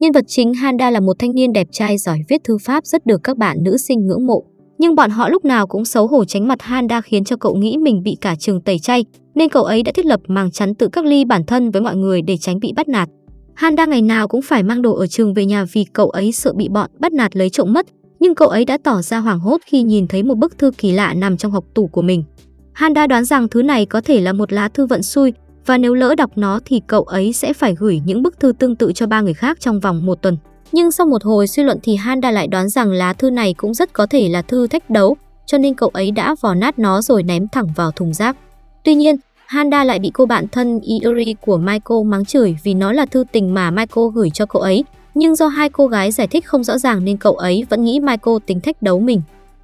Nhân vật chính Handa là một thanh niên đẹp trai giỏi viết thư pháp rất được các bạn nữ sinh ngưỡng mộ. Nhưng bọn họ lúc nào cũng xấu hổ tránh mặt Handa khiến cho cậu nghĩ mình bị cả trường tẩy chay, nên cậu ấy đã thiết lập màng chắn tự cách ly bản thân với mọi người để tránh bị bắt nạt. Handa ngày nào cũng phải mang đồ ở trường về nhà vì cậu ấy sợ bị bọn bắt nạt lấy trộm mất, nhưng cậu ấy đã tỏ ra hoảng hốt khi nhìn thấy một bức thư kỳ lạ nằm trong học tủ của mình. Handa đoán rằng thứ này có thể là một lá thư vận xui và nếu lỡ đọc nó thì cậu ấy sẽ phải gửi những bức thư tương tự cho ba người khác trong vòng một tuần. Nhưng sau một hồi suy luận thì Handa lại đoán rằng lá thư này cũng rất có thể là thư thách đấu, cho nên cậu ấy đã vò nát nó rồi ném thẳng vào thùng rác. Tuy nhiên, Handa lại bị cô bạn thân Iori của Michael mắng chửi vì nó là thư tình mà Michael gửi cho cậu ấy, nhưng do hai cô gái giải thích không rõ ràng nên cậu ấy vẫn nghĩ Michael tính thách đấu mình.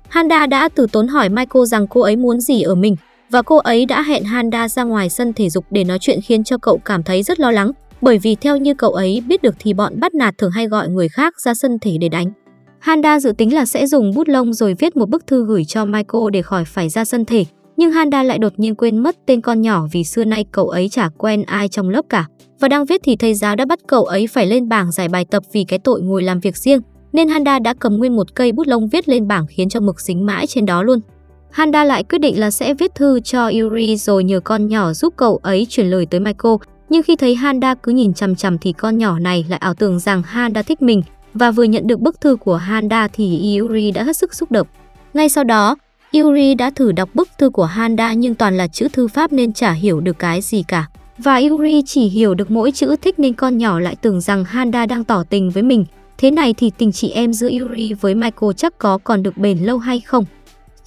Handa đã từ tốn hỏi Michael rằng cô ấy muốn gì ở mình và cô ấy đã hẹn Handa ra ngoài sân thể dục để nói chuyện khiến cho cậu cảm thấy rất lo lắng bởi vì theo như cậu ấy biết được thì bọn bắt nạt thường hay gọi người khác ra sân thể để đánh. Handa dự tính là sẽ dùng bút lông rồi viết một bức thư gửi cho Michael để khỏi phải ra sân thể, nhưng Handa lại đột nhiên quên mất tên con nhỏ vì xưa nay cậu ấy chả quen ai trong lớp cả. Và đang viết thì thầy giáo đã bắt cậu ấy phải lên bảng giải bài tập vì cái tội ngồi làm việc riêng, nên Handa đã cầm nguyên một cây bút lông viết lên bảng khiến cho mực dính mãi trên đó luôn. Handa lại quyết định là sẽ viết thư cho Yuri rồi nhờ con nhỏ giúp cậu ấy chuyển lời tới Michael. Nhưng khi thấy Handa cứ nhìn chằm chằm thì con nhỏ này lại ảo tưởng rằng Handa thích mình và vừa nhận được bức thư của Handa thì Yuri đã hết sức xúc động. Ngay sau đó, Yuri đã thử đọc bức thư của Handa nhưng toàn là chữ thư pháp nên chả hiểu được cái gì cả. Và Yuri chỉ hiểu được mỗi chữ thích nên con nhỏ lại tưởng rằng Handa đang tỏ tình với mình. Thế này thì tình chị em giữa Yuri với Michael chắc có còn được bền lâu hay không?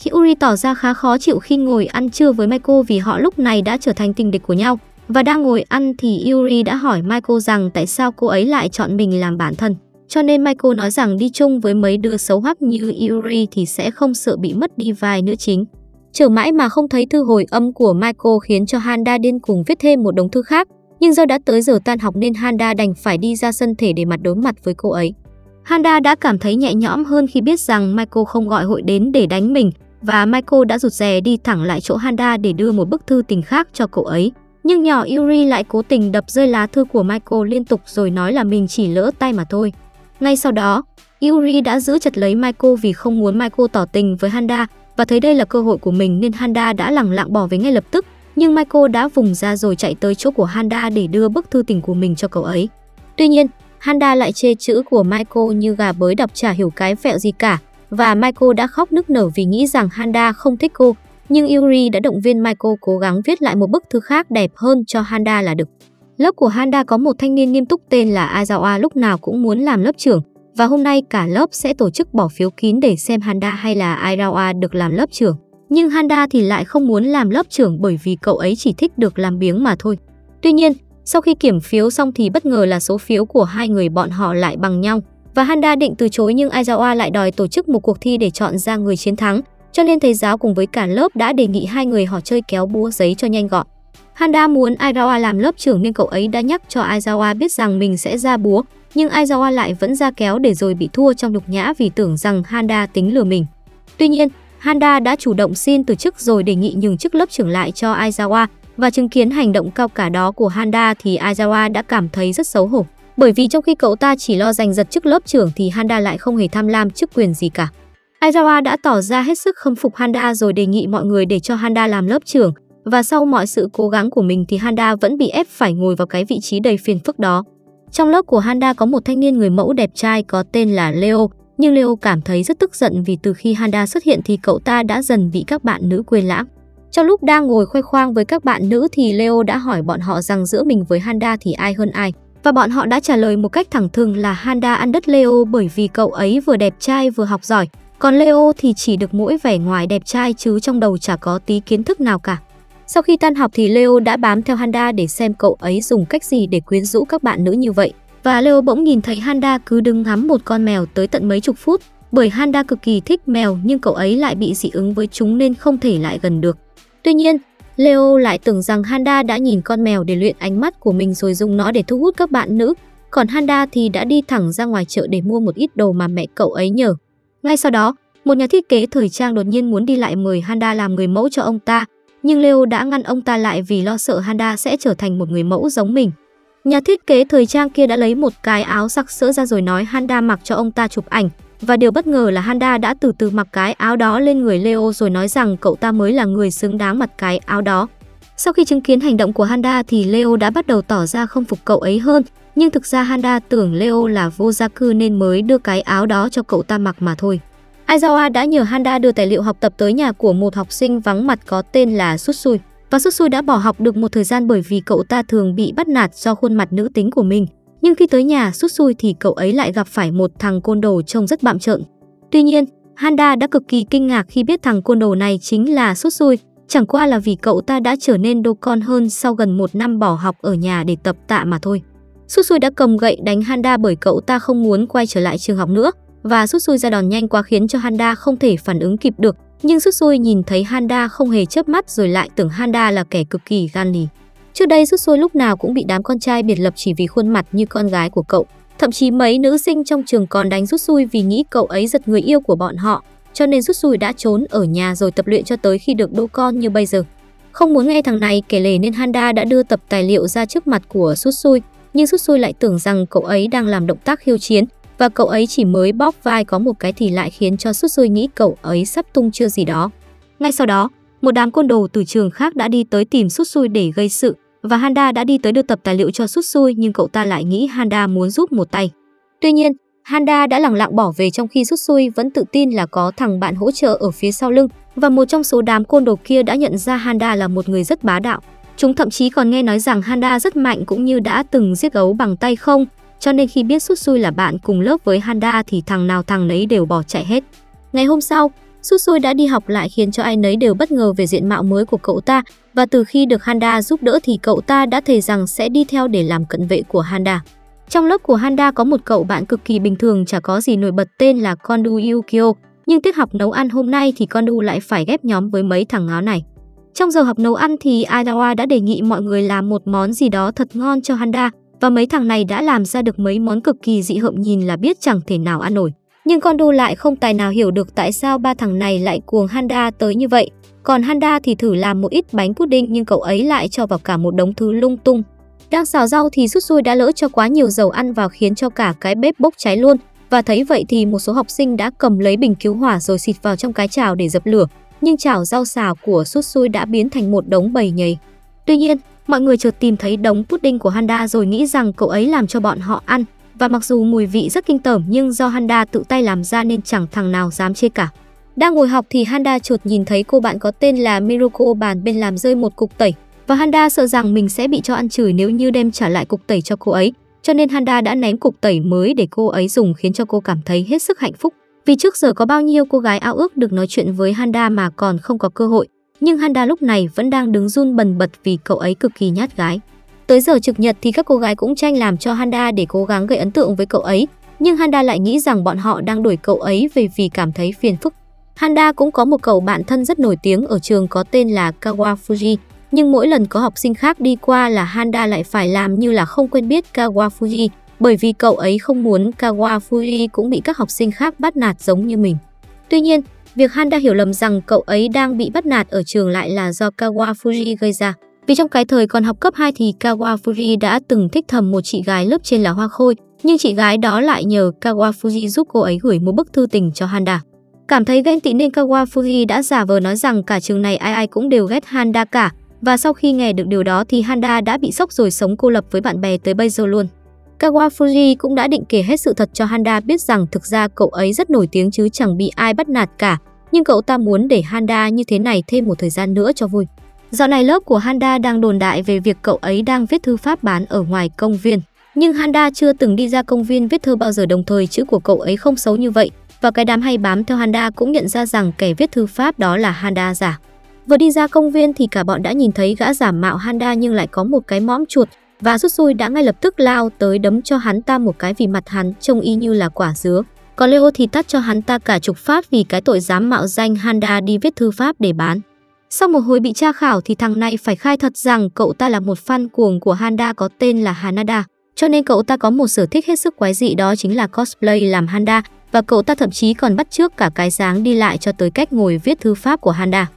Yuri tỏ ra khá khó chịu khi ngồi ăn trưa với Michael vì họ lúc này đã trở thành tình địch của nhau. Và đang ngồi ăn thì Yuri đã hỏi Michael rằng tại sao cô ấy lại chọn mình làm bản thân. Cho nên Michael nói rằng đi chung với mấy đứa xấu hắc như Yuri thì sẽ không sợ bị mất đi vai nữ chính. Chờ mãi mà không thấy thư hồi âm của Michael khiến cho Handa điên cùng viết thêm một đống thư khác. Nhưng do đã tới giờ tan học nên Handa đành phải đi ra sân thể để mặt đối mặt với cô ấy. Handa đã cảm thấy nhẹ nhõm hơn khi biết rằng Michael không gọi hội đến để đánh mình và Michael đã rụt rè đi thẳng lại chỗ Handa để đưa một bức thư tình khác cho cậu ấy. Nhưng nhỏ Yuri lại cố tình đập rơi lá thư của Michael liên tục rồi nói là mình chỉ lỡ tay mà thôi. Ngay sau đó, Yuri đã giữ chặt lấy Michael vì không muốn Michael tỏ tình với Handa và thấy đây là cơ hội của mình nên Handa đã lẳng lặng bỏ về ngay lập tức. Nhưng Michael đã vùng ra rồi chạy tới chỗ của Handa để đưa bức thư tình của mình cho cậu ấy. Tuy nhiên, Handa lại chê chữ của Michael như gà bới đọc chả hiểu cái vẹo gì cả và Michael đã khóc nức nở vì nghĩ rằng Handa không thích cô. Nhưng Yuri đã động viên Michael cố gắng viết lại một bức thư khác đẹp hơn cho Handa là được. Lớp của Handa có một thanh niên nghiêm túc tên là Aizawa lúc nào cũng muốn làm lớp trưởng và hôm nay cả lớp sẽ tổ chức bỏ phiếu kín để xem Handa hay là Aizawa được làm lớp trưởng. Nhưng Handa thì lại không muốn làm lớp trưởng bởi vì cậu ấy chỉ thích được làm biếng mà thôi. Tuy nhiên, sau khi kiểm phiếu xong thì bất ngờ là số phiếu của hai người bọn họ lại bằng nhau và Handa định từ chối nhưng Aizawa lại đòi tổ chức một cuộc thi để chọn ra người chiến thắng, cho nên thầy giáo cùng với cả lớp đã đề nghị hai người họ chơi kéo búa giấy cho nhanh gọn. Handa muốn Aizawa làm lớp trưởng nên cậu ấy đã nhắc cho Aizawa biết rằng mình sẽ ra búa, nhưng Aizawa lại vẫn ra kéo để rồi bị thua trong nhục nhã vì tưởng rằng Handa tính lừa mình. Tuy nhiên, Handa đã chủ động xin từ chức rồi đề nghị nhường chức lớp trưởng lại cho Aizawa và chứng kiến hành động cao cả đó của Handa thì Aizawa đã cảm thấy rất xấu hổ. Bởi vì trong khi cậu ta chỉ lo giành giật chức lớp trưởng thì Handa lại không hề tham lam chức quyền gì cả. Aizawa đã tỏ ra hết sức khâm phục Handa rồi đề nghị mọi người để cho Handa làm lớp trưởng và sau mọi sự cố gắng của mình thì Handa vẫn bị ép phải ngồi vào cái vị trí đầy phiền phức đó. Trong lớp của Handa có một thanh niên người mẫu đẹp trai có tên là Leo, nhưng Leo cảm thấy rất tức giận vì từ khi Handa xuất hiện thì cậu ta đã dần bị các bạn nữ quên lãng. Trong lúc đang ngồi khoe khoang với các bạn nữ thì Leo đã hỏi bọn họ rằng giữa mình với Handa thì ai hơn ai. Và bọn họ đã trả lời một cách thẳng thừng là Handa ăn đất Leo bởi vì cậu ấy vừa đẹp trai vừa học giỏi, còn Leo thì chỉ được mỗi vẻ ngoài đẹp trai chứ trong đầu chả có tí kiến thức nào cả. Sau khi tan học thì Leo đã bám theo Handa để xem cậu ấy dùng cách gì để quyến rũ các bạn nữ như vậy. Và Leo bỗng nhìn thấy Handa cứ đứng ngắm một con mèo tới tận mấy chục phút, bởi Handa cực kỳ thích mèo nhưng cậu ấy lại bị dị ứng với chúng nên không thể lại gần được. Tuy nhiên, Leo lại tưởng rằng Handa đã nhìn con mèo để luyện ánh mắt của mình rồi dùng nó để thu hút các bạn nữ, còn Handa thì đã đi thẳng ra ngoài chợ để mua một ít đồ mà mẹ cậu ấy nhờ. Ngay sau đó, một nhà thiết kế thời trang đột nhiên muốn đi lại mời Handa làm người mẫu cho ông ta, nhưng Leo đã ngăn ông ta lại vì lo sợ Handa sẽ trở thành một người mẫu giống mình. Nhà thiết kế thời trang kia đã lấy một cái áo sặc sỡ ra rồi nói Handa mặc cho ông ta chụp ảnh. Và điều bất ngờ là Handa đã từ từ mặc cái áo đó lên người Leo rồi nói rằng cậu ta mới là người xứng đáng mặc cái áo đó. Sau khi chứng kiến hành động của Handa thì Leo đã bắt đầu tỏ ra không phục cậu ấy hơn, nhưng thực ra Handa tưởng Leo là vô gia cư nên mới đưa cái áo đó cho cậu ta mặc mà thôi. Aizawa đã nhờ Handa đưa tài liệu học tập tới nhà của một học sinh vắng mặt có tên là Sutsui. Và Sutsui đã bỏ học được một thời gian bởi vì cậu ta thường bị bắt nạt do khuôn mặt nữ tính của mình. Nhưng khi tới nhà Sutsui thì cậu ấy lại gặp phải một thằng côn đồ trông rất bạm trợn. Tuy nhiên, Handa đã cực kỳ kinh ngạc khi biết thằng côn đồ này chính là Sutsui, chẳng qua là vì cậu ta đã trở nên đô con hơn sau gần một năm bỏ học ở nhà để tập tạ mà thôi. Sutsui đã cầm gậy đánh Handa bởi cậu ta không muốn quay trở lại trường học nữa và Sutsui ra đòn nhanh quá khiến cho Handa không thể phản ứng kịp được. Nhưng Sutsui nhìn thấy Handa không hề chớp mắt rồi lại tưởng Handa là kẻ cực kỳ gan lì. Trước đây rút xôi lúc nào cũng bị đám con trai biệt lập chỉ vì khuôn mặt như con gái của cậu. Thậm chí mấy nữ sinh trong trường còn đánh rút xui vì nghĩ cậu ấy giật người yêu của bọn họ, cho nên rút xui đã trốn ở nhà rồi tập luyện cho tới khi được đô con như bây giờ. Không muốn nghe thằng này kể lể nên Handa đã đưa tập tài liệu ra trước mặt của Sutsui, nhưng Sutsui lại tưởng rằng cậu ấy đang làm động tác khiêu chiến và cậu ấy chỉ mới bóp vai có một cái thì lại khiến cho Sutsui nghĩ cậu ấy sắp tung chưa gì đó. Ngay sau đó, một đám côn đồ từ trường khác đã đi tới tìm Sutsui để gây sự và Handa đã đi tới đưa tập tài liệu cho Sutsui nhưng cậu ta lại nghĩ Handa muốn giúp một tay. Tuy nhiên, Handa đã lẳng lặng bỏ về trong khi Sutsui vẫn tự tin là có thằng bạn hỗ trợ ở phía sau lưng và một trong số đám côn đồ kia đã nhận ra Handa là một người rất bá đạo. Chúng thậm chí còn nghe nói rằng Handa rất mạnh cũng như đã từng giết gấu bằng tay không, cho nên khi biết Sutsui là bạn cùng lớp với Handa thì thằng nào thằng nấy đều bỏ chạy hết. Ngày hôm sau, Sutsui đã đi học lại khiến cho ai nấy đều bất ngờ về diện mạo mới của cậu ta và từ khi được Handa giúp đỡ thì cậu ta đã thề rằng sẽ đi theo để làm cận vệ của Handa. Trong lớp của Handa có một cậu bạn cực kỳ bình thường chả có gì nổi bật tên là Kondu Yukio, nhưng tiết học nấu ăn hôm nay thì Kondu lại phải ghép nhóm với mấy thằng áo này. Trong giờ học nấu ăn thì Aidawa đã đề nghị mọi người làm một món gì đó thật ngon cho Handa và mấy thằng này đã làm ra được mấy món cực kỳ dị hợm nhìn là biết chẳng thể nào ăn nổi. Nhưng Kondu lại không tài nào hiểu được tại sao ba thằng này lại cuồng Handa tới như vậy. Còn Handa thì thử làm một ít bánh pudding nhưng cậu ấy lại cho vào cả một đống thứ lung tung. Đang xào rau thì rút xui đã lỡ cho quá nhiều dầu ăn vào khiến cho cả cái bếp bốc cháy luôn. Và thấy vậy thì một số học sinh đã cầm lấy bình cứu hỏa rồi xịt vào trong cái chảo để dập lửa. Nhưng chảo rau xào của sút xui đã biến thành một đống bầy nhầy. Tuy nhiên, mọi người chợt tìm thấy đống pudding của Handa rồi nghĩ rằng cậu ấy làm cho bọn họ ăn. Và mặc dù mùi vị rất kinh tởm, nhưng do Handa tự tay làm ra nên chẳng thằng nào dám chê cả. Đang ngồi học thì Handa chợt nhìn thấy cô bạn có tên là Miruko bàn bên làm rơi một cục tẩy và Handa sợ rằng mình sẽ bị cho ăn chửi nếu như đem trả lại cục tẩy cho cô ấy. Cho nên Handa đã ném cục tẩy mới để cô ấy dùng khiến cho cô cảm thấy hết sức hạnh phúc. Vì trước giờ có bao nhiêu cô gái ao ước được nói chuyện với Handa mà còn không có cơ hội. Nhưng Handa lúc này vẫn đang đứng run bần bật vì cậu ấy cực kỳ nhát gái. Tới giờ trực nhật thì các cô gái cũng tranh làm cho Handa để cố gắng gây ấn tượng với cậu ấy. Nhưng Handa lại nghĩ rằng bọn họ đang đuổi cậu ấy về vì cảm thấy phiền phức. Handa cũng có một cậu bạn thân rất nổi tiếng ở trường có tên là Kawafuji Nhưng mỗi lần có học sinh khác đi qua là Handa lại phải làm như là không quen biết Kawafuji bởi vì cậu ấy không muốn Kawafuji cũng bị các học sinh khác bắt nạt giống như mình. Tuy nhiên, việc Handa hiểu lầm rằng cậu ấy đang bị bắt nạt ở trường lại là do Kawafuji gây ra. Vì trong cái thời còn học cấp 2 thì Kawafuji đã từng thích thầm một chị gái lớp trên là Hoa Khôi, nhưng chị gái đó lại nhờ Kawafuji giúp cô ấy gửi một bức thư tình cho Handa. Cảm thấy ghen tị nên Kawafuji đã giả vờ nói rằng cả trường này ai ai cũng đều ghét Handa cả, và sau khi nghe được điều đó thì Handa đã bị sốc rồi sống cô lập với bạn bè tới bây giờ luôn. Kawafuji cũng đã định kể hết sự thật cho Handa biết rằng thực ra cậu ấy rất nổi tiếng chứ chẳng bị ai bắt nạt cả, nhưng cậu ta muốn để Handa như thế này thêm một thời gian nữa cho vui. Dạo này lớp của Handa đang đồn đại về việc cậu ấy đang viết thư pháp bán ở ngoài công viên. Nhưng Handa chưa từng đi ra công viên viết thư bao giờ, đồng thời chữ của cậu ấy không xấu như vậy. Và cái đám hay bám theo Handa cũng nhận ra rằng kẻ viết thư pháp đó là Handa giả. Vừa đi ra công viên thì cả bọn đã nhìn thấy gã giả mạo Handa nhưng lại có một cái mõm chuột và rút xui đã ngay lập tức lao tới đấm cho hắn ta một cái vì mặt hắn trông y như là quả dứa. Còn Leo thì tắt cho hắn ta cả chục phát vì cái tội dám mạo danh Handa đi viết thư pháp để bán. Sau một hồi bị tra khảo thì thằng này phải khai thật rằng cậu ta là một fan cuồng của Handa có tên là Hanada. Cho nên cậu ta có một sở thích hết sức quái dị đó chính là cosplay làm Handa và cậu ta thậm chí còn bắt chước cả cái dáng đi lại cho tới cách ngồi viết thư pháp của Handa.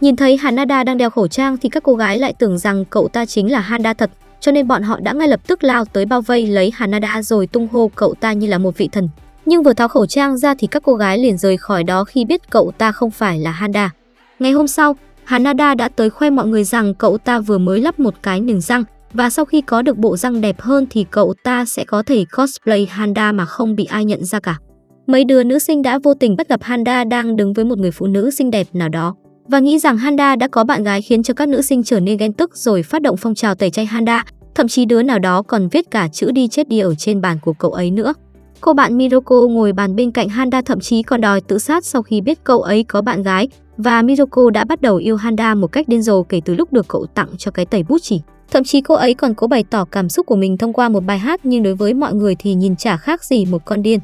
Nhìn thấy Hanada đang đeo khẩu trang thì các cô gái lại tưởng rằng cậu ta chính là Handa thật, cho nên bọn họ đã ngay lập tức lao tới bao vây lấy Hanada rồi tung hô cậu ta như là một vị thần. Nhưng vừa tháo khẩu trang ra thì các cô gái liền rời khỏi đó khi biết cậu ta không phải là Handa. Ngày hôm sau, Hanada đã tới khoe mọi người rằng cậu ta vừa mới lắp một cái niềng răng và sau khi có được bộ răng đẹp hơn thì cậu ta sẽ có thể cosplay Handa mà không bị ai nhận ra cả. Mấy đứa nữ sinh đã vô tình bắt gặp Handa đang đứng với một người phụ nữ xinh đẹp nào đó và nghĩ rằng Handa đã có bạn gái khiến cho các nữ sinh trở nên ghen tức rồi phát động phong trào tẩy chay Handa, thậm chí đứa nào đó còn viết cả chữ đi chết đi ở trên bàn của cậu ấy nữa. Cô bạn Miroko ngồi bàn bên cạnh Handa thậm chí còn đòi tự sát sau khi biết cậu ấy có bạn gái và Miroko đã bắt đầu yêu Handa một cách điên rồ kể từ lúc được cậu tặng cho cái tẩy bút chỉ. Thậm chí cô ấy còn cố bày tỏ cảm xúc của mình thông qua một bài hát, nhưng đối với mọi người thì nhìn chả khác gì một con điên.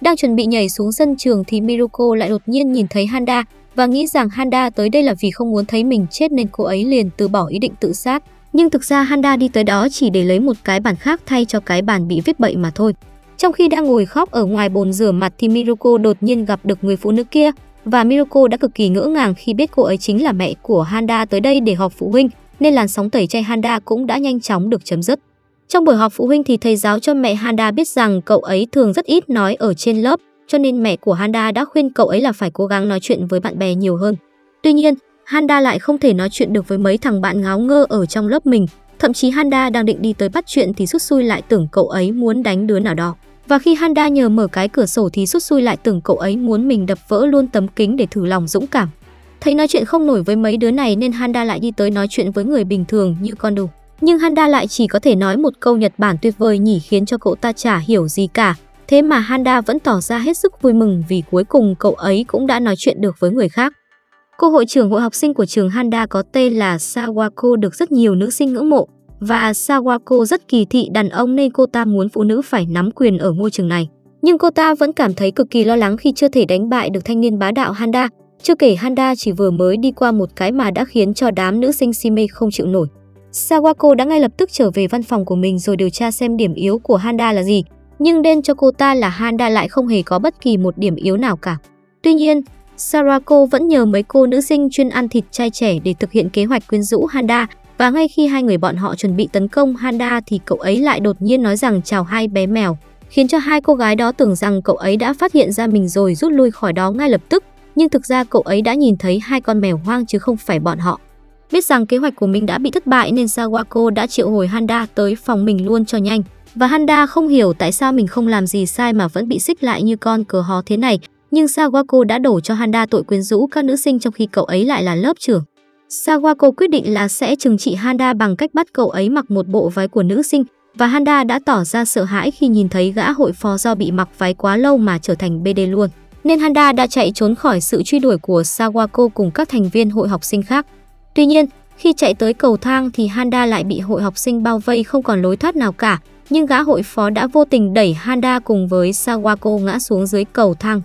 Đang chuẩn bị nhảy xuống sân trường thì Miruko lại đột nhiên nhìn thấy Handa và nghĩ rằng Handa tới đây là vì không muốn thấy mình chết nên cô ấy liền từ bỏ ý định tự sát. Nhưng thực ra Handa đi tới đó chỉ để lấy một cái bàn khác thay cho cái bàn bị viết bậy mà thôi. Trong khi đang ngồi khóc ở ngoài bồn rửa mặt thì Miruko đột nhiên gặp được người phụ nữ kia và Miroko đã cực kỳ ngỡ ngàng khi biết cô ấy chính là mẹ của Handa tới đây để họp phụ huynh nên làn sóng tẩy chay Handa cũng đã nhanh chóng được chấm dứt. Trong buổi họp phụ huynh thì thầy giáo cho mẹ Handa biết rằng cậu ấy thường rất ít nói ở trên lớp, cho nên mẹ của Handa đã khuyên cậu ấy là phải cố gắng nói chuyện với bạn bè nhiều hơn. Tuy nhiên, Handa lại không thể nói chuyện được với mấy thằng bạn ngáo ngơ ở trong lớp mình, thậm chí Handa đang định đi tới bắt chuyện thì sút xui lại tưởng cậu ấy muốn đánh đứa nào đó. Và khi Handa nhờ mở cái cửa sổ thì sút xui lại tưởng cậu ấy muốn mình đập vỡ luôn tấm kính để thử lòng dũng cảm. Thấy nói chuyện không nổi với mấy đứa này nên Handa lại đi tới nói chuyện với người bình thường như con đủ. Nhưng Handa lại chỉ có thể nói một câu Nhật Bản tuyệt vời nhỉ khiến cho cậu ta chả hiểu gì cả. Thế mà Handa vẫn tỏ ra hết sức vui mừng vì cuối cùng cậu ấy cũng đã nói chuyện được với người khác. Cô hội trưởng hội học sinh của trường Handa có tên là Sawako được rất nhiều nữ sinh ngưỡng mộ và Sawako rất kỳ thị đàn ông nên cô ta muốn phụ nữ phải nắm quyền ở ngôi trường này. Nhưng cô ta vẫn cảm thấy cực kỳ lo lắng khi chưa thể đánh bại được thanh niên bá đạo Handa, chưa kể Handa chỉ vừa mới đi qua một cái mà đã khiến cho đám nữ sinh si mê không chịu nổi. Sawako đã ngay lập tức trở về văn phòng của mình rồi điều tra xem điểm yếu của Handa là gì, nhưng đen cho cô ta là Handa lại không hề có bất kỳ một điểm yếu nào cả. Tuy nhiên, Sarako vẫn nhờ mấy cô nữ sinh chuyên ăn thịt trai trẻ để thực hiện kế hoạch quyến rũ Handa và ngay khi hai người bọn họ chuẩn bị tấn công Handa thì cậu ấy lại đột nhiên nói rằng chào hai bé mèo, khiến cho hai cô gái đó tưởng rằng cậu ấy đã phát hiện ra mình rồi rút lui khỏi đó ngay lập tức, nhưng thực ra cậu ấy đã nhìn thấy hai con mèo hoang chứ không phải bọn họ. Biết rằng kế hoạch của mình đã bị thất bại nên Sawako đã triệu hồi Handa tới phòng mình luôn cho nhanh. Và Handa không hiểu tại sao mình không làm gì sai mà vẫn bị xích lại như con cờ hó thế này, nhưng Sawako đã đổ cho Handa tội quyến rũ các nữ sinh trong khi cậu ấy lại là lớp trưởng. Sawako quyết định là sẽ trừng trị Handa bằng cách bắt cậu ấy mặc một bộ váy của nữ sinh và Handa đã tỏ ra sợ hãi khi nhìn thấy gã hội phó do bị mặc váy quá lâu mà trở thành BD luôn. Nên Handa đã chạy trốn khỏi sự truy đuổi của Sawako cùng các thành viên hội học sinh khác. Tuy nhiên, khi chạy tới cầu thang thì Handa lại bị hội học sinh bao vây không còn lối thoát nào cả, nhưng gã hội phó đã vô tình đẩy Handa cùng với Sawako ngã xuống dưới cầu thang.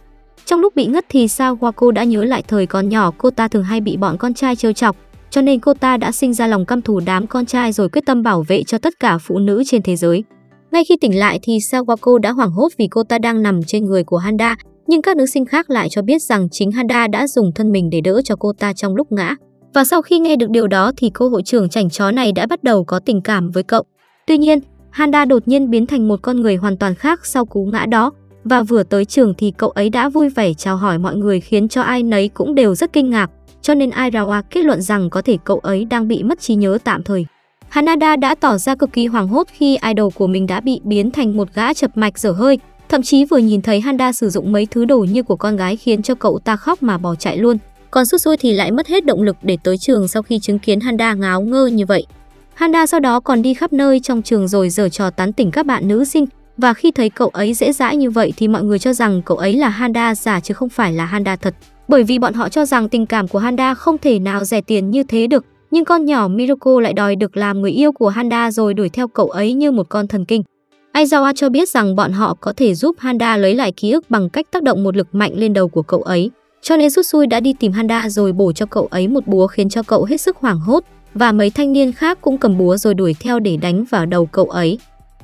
Trong lúc bị ngất thì Sawako đã nhớ lại thời còn nhỏ cô ta thường hay bị bọn con trai trêu chọc, cho nên cô ta đã sinh ra lòng căm thù đám con trai rồi quyết tâm bảo vệ cho tất cả phụ nữ trên thế giới. Ngay khi tỉnh lại thì Sawako đã hoảng hốt vì cô ta đang nằm trên người của Handa, nhưng các nữ sinh khác lại cho biết rằng chính Handa đã dùng thân mình để đỡ cho cô ta trong lúc ngã. Và sau khi nghe được điều đó thì cô hội trưởng chảnh chó này đã bắt đầu có tình cảm với cậu. Tuy nhiên, Handa đột nhiên biến thành một con người hoàn toàn khác sau cú ngã đó, và vừa tới trường thì cậu ấy đã vui vẻ chào hỏi mọi người khiến cho ai nấy cũng đều rất kinh ngạc, cho nên Airawa kết luận rằng có thể cậu ấy đang bị mất trí nhớ tạm thời. Hanada đã tỏ ra cực kỳ hoảng hốt khi idol của mình đã bị biến thành một gã chập mạch dở hơi, thậm chí vừa nhìn thấy Handa sử dụng mấy thứ đồ như của con gái khiến cho cậu ta khóc mà bỏ chạy luôn. Còn Sút thì lại mất hết động lực để tới trường sau khi chứng kiến Handa ngáo ngơ như vậy. Handa sau đó còn đi khắp nơi trong trường rồi giở trò tán tỉnh các bạn nữ sinh, và khi thấy cậu ấy dễ dãi như vậy thì mọi người cho rằng cậu ấy là Handa giả chứ không phải là Handa thật. Bởi vì bọn họ cho rằng tình cảm của Handa không thể nào rẻ tiền như thế được, nhưng con nhỏ Miroko lại đòi được làm người yêu của Handa rồi đuổi theo cậu ấy như một con thần kinh. Aizawa cho biết rằng bọn họ có thể giúp Handa lấy lại ký ức bằng cách tác động một lực mạnh lên đầu của cậu ấy. Cho nên Sutsui đã đi tìm Handa rồi bổ cho cậu ấy một búa khiến cho cậu hết sức hoảng hốt và mấy thanh niên khác cũng cầm búa rồi đuổi theo để đánh vào đầu cậu ấy.